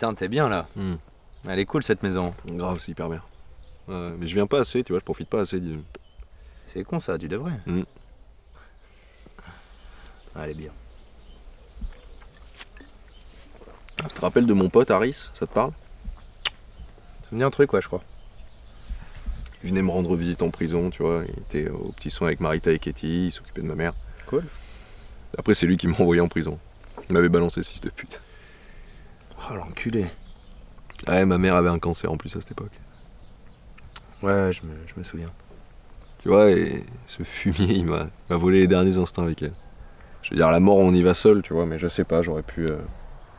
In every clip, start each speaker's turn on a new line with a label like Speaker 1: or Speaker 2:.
Speaker 1: Putain, t'es bien là.
Speaker 2: Hmm.
Speaker 1: Elle est cool cette maison.
Speaker 2: Grave, c'est hyper bien. Ouais, mais je viens pas assez, tu vois, je profite pas assez.
Speaker 1: C'est con ça, tu devrais.
Speaker 2: Hmm.
Speaker 1: Elle est bien.
Speaker 2: Tu te rappelles de mon pote Harris Ça te parle?
Speaker 1: Ça me dit un truc, ouais, je crois.
Speaker 2: Il venait me rendre visite en prison, tu vois. Il était au petit soin avec Marita et Katie, il s'occupait de ma mère.
Speaker 1: Cool.
Speaker 2: Après, c'est lui qui m'a envoyé en prison. Il m'avait balancé ce fils de pute.
Speaker 1: Oh l'enculé.
Speaker 2: Ouais, ma mère avait un cancer en plus à cette époque.
Speaker 1: Ouais, je me, je me souviens.
Speaker 2: Tu vois, et ce fumier, il m'a volé les derniers instants avec elle. Je veux dire, la mort, on y va seul, tu vois, mais je sais pas, j'aurais pu. euh,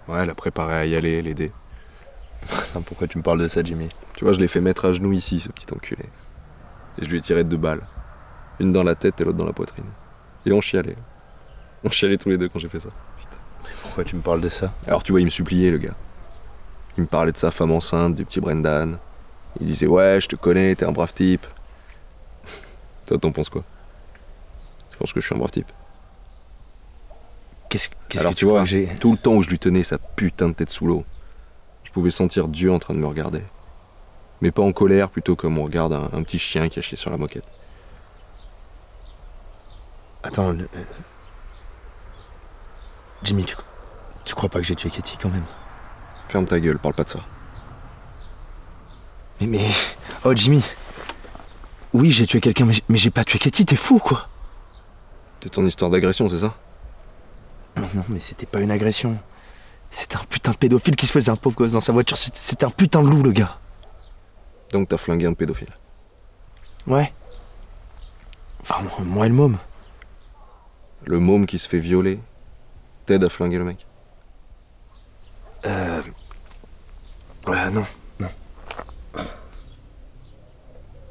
Speaker 2: Ouais, la préparer à y aller, l'aider.
Speaker 1: Putain, pourquoi tu me parles de ça, Jimmy?
Speaker 2: Tu vois, je l'ai fait mettre à genoux ici, ce petit enculé. Et je lui ai tiré deux balles. Une dans la tête et l'autre dans la poitrine. Et on chialait. On chialait tous les deux quand j'ai fait ça.
Speaker 1: Pourquoi tu me parles de ça
Speaker 2: Alors tu vois, il me suppliait, le gars. Il me parlait de sa femme enceinte, du petit Brendan. Il disait Ouais, je te connais, t'es un brave type. Toi, t'en penses quoi Tu penses que je suis un brave type
Speaker 1: Qu'est-ce que
Speaker 2: tu
Speaker 1: vois que
Speaker 2: Tout le temps où je lui tenais sa putain de tête sous l'eau, je pouvais sentir Dieu en train de me regarder. Mais pas en colère, plutôt comme on regarde un, un petit chien chié sur la moquette.
Speaker 1: Attends, le- euh, Jimmy, tu, tu crois pas que j'ai tué Katie quand même?
Speaker 2: Ferme ta gueule, parle pas de ça.
Speaker 1: Mais mais. Oh Jimmy Oui, j'ai tué quelqu'un, mais j'ai- pas tué Katie, t'es fou quoi
Speaker 2: C'est ton histoire d'agression, c'est ça?
Speaker 1: Mais non, mais c'était pas une agression. C'était un putain de pédophile qui se faisait un pauvre gosse dans sa voiture. C'était- un putain de loup, le gars.
Speaker 2: Donc t'as flingué un pédophile.
Speaker 1: Ouais. Enfin, moi- moi et le môme.
Speaker 2: Le môme qui se fait violer t'aide à flinguer le mec?
Speaker 1: Euh. Euh, non.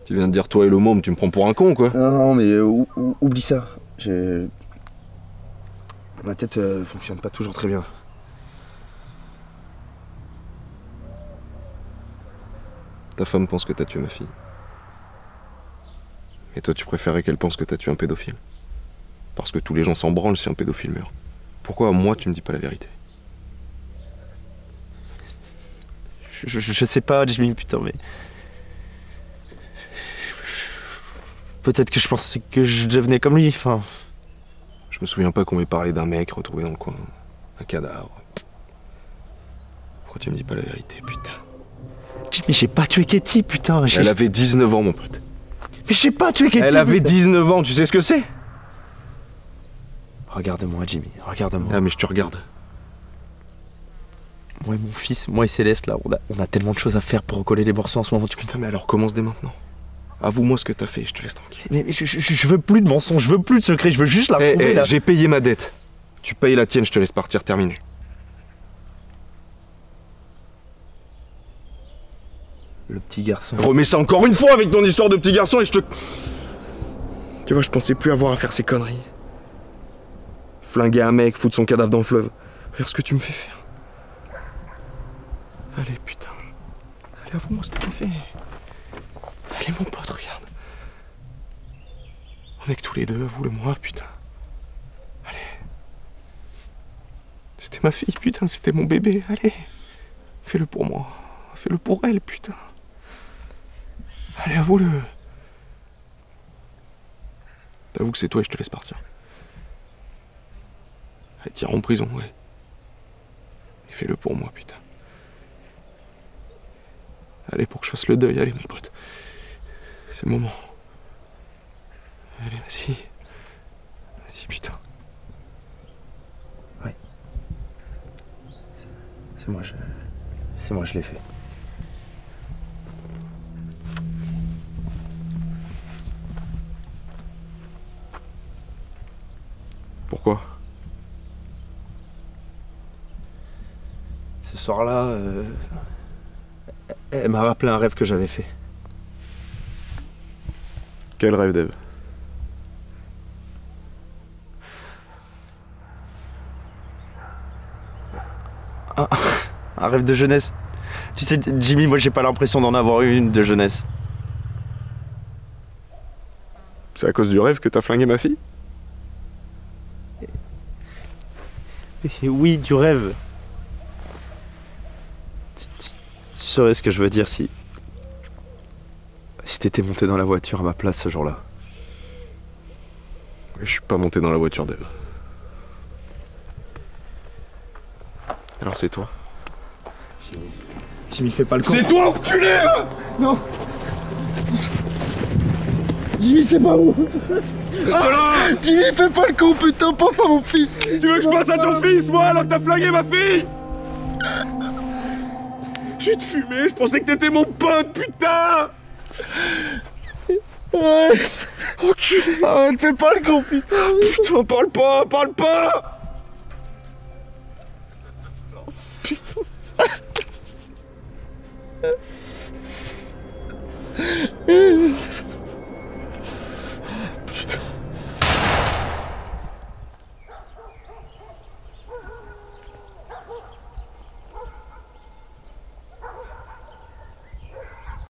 Speaker 2: Tu viens de dire toi et le môme, tu me prends pour un con, quoi.
Speaker 1: Non, non, mais euh, ou- ou- oublie ça. J'ai. Ma tête euh, fonctionne pas toujours très bien.
Speaker 2: Ta femme pense que t'as tué ma fille. Et toi, tu préférais qu'elle pense que t'as tué un pédophile. Parce que tous les gens s'en branlent si un pédophile meurt. Pourquoi, moi, tu me dis pas la vérité?
Speaker 1: Je, je- je sais pas, Jimmy, putain, mais. Peut-être que je pensais que je devenais comme lui, enfin.
Speaker 2: Je me souviens pas qu'on m'ait parlé d'un mec retrouvé dans le coin. Un cadavre. Pourquoi tu me dis pas la vérité, putain?
Speaker 1: Jimmy, j'ai pas tué Katie, putain. j'ai-
Speaker 2: Elle avait 19 ans, mon pote.
Speaker 1: Mais j'ai pas tué Katie.
Speaker 2: Elle avait
Speaker 1: putain.
Speaker 2: 19 ans, tu sais ce que c'est?
Speaker 1: Regarde-moi, Jimmy, regarde-moi.
Speaker 2: Ah, mais je te regarde.
Speaker 1: Moi et mon fils, moi et Céleste, là, on a, on a tellement de choses à faire pour recoller les morceaux en ce moment. Tu...
Speaker 2: Putain, mais alors commence dès maintenant. Avoue-moi ce que t'as fait, je te laisse tranquille.
Speaker 1: Mais, mais je, je- je veux plus de mensonges, je veux plus de secrets, je veux juste la
Speaker 2: Eh,
Speaker 1: retrouver,
Speaker 2: eh,
Speaker 1: là.
Speaker 2: j'ai payé ma dette. Tu payes la tienne, je te laisse partir, terminé.
Speaker 1: Le petit garçon.
Speaker 2: Remets ça encore une fois avec ton histoire de petit garçon et je te. Tu vois, je pensais plus avoir à faire ces conneries. Flinguer un mec, foutre son cadavre dans le fleuve. Regarde ce que tu me fais faire. Allez, putain. Allez, avoue-moi ce que fait. Allez, mon pote, regarde. On est que tous les deux, avoue-le-moi, putain. Allez. C'était ma fille, putain, c'était mon bébé. Allez. Fais-le pour moi. Fais-le pour elle, putain. Allez, avoue-le. T'avoues que c'est toi et je te laisse partir. Allez, tire en prison, ouais. Et fais-le pour moi, putain. Allez, pour que je fasse le deuil, allez, mon pote. C'est le moment. Allez, vas-y. Vas-y, putain.
Speaker 1: C'est moi, je. C'est moi, je l'ai fait.
Speaker 2: Pourquoi?
Speaker 1: Ce soir-là, euh, elle m'a rappelé un rêve que j'avais fait.
Speaker 2: Quel rêve, Dave?
Speaker 1: Un rêve de jeunesse. Tu sais, Jimmy, moi j'ai pas l'impression d'en avoir eu une de jeunesse.
Speaker 2: C'est à cause du rêve que t'as flingué ma fille?
Speaker 1: Oui, du rêve. Saurais ce que je veux dire si. Si t'étais monté dans la voiture à ma place ce jour-là?
Speaker 2: Je suis pas monté dans la voiture d'Eve. Alors c'est toi?
Speaker 1: Jimmy, fais pas le con.
Speaker 2: C'est toi, enculé
Speaker 1: Non Jimmy, c'est pas où
Speaker 2: Reste là
Speaker 1: Jimmy, fais pas le con, putain, pense à mon fils
Speaker 2: Tu veux que je passe à ton fils, moi, alors que t'as flingué ma fille? J'ai te fumé, je pensais que t'étais mon pote, putain.
Speaker 1: Ouais.
Speaker 2: Enculé.
Speaker 1: Ah Arrête, fais pas le con, putain.
Speaker 2: Ah, putain, parle pas, parle pas.